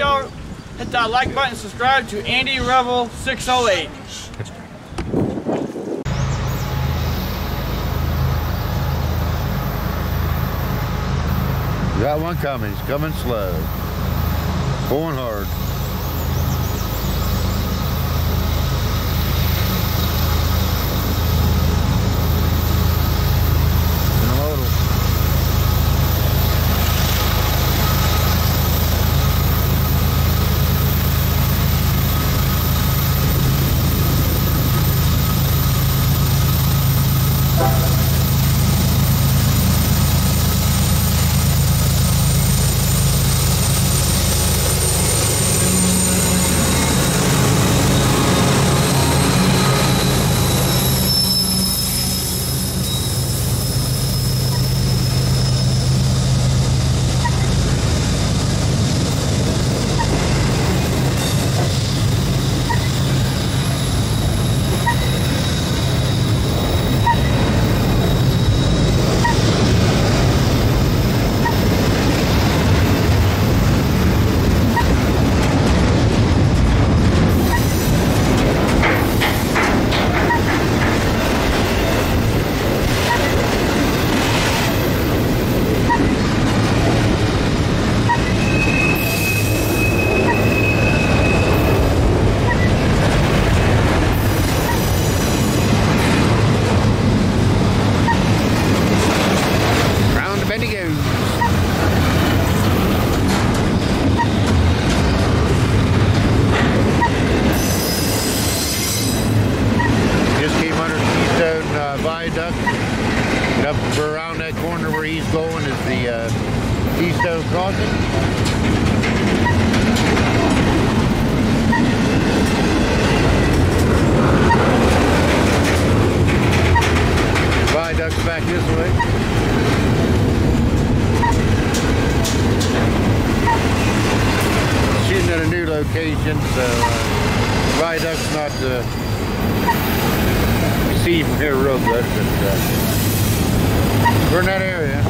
y'all hit that like button, subscribe to Andy Revello 608. Got one coming. He's coming slow. Going hard. Intermodal. Round the bend he goes. Just came under Keystone uh, Viaduct. Up around that corner where he's going is the uh, Keystone Crossing. Viaduct's back this way. shooting at a new location, so uh, viaduct's not uh, see from here real good, but uh, we're in that area.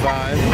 Freights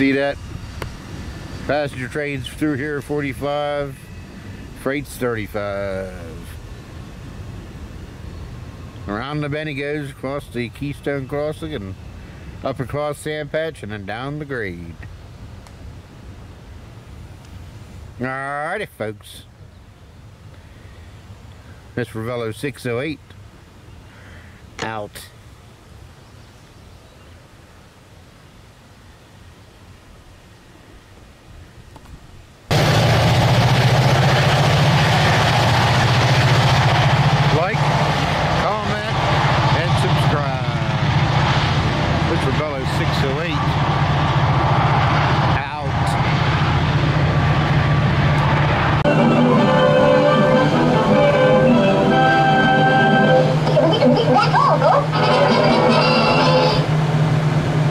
See that? Passenger trains through here 45, freight's 35. Around the bend he goes across the Keystone Crossing and up across Sand Patch and then down the grade. Alrighty folks. Miss Revello 608 out.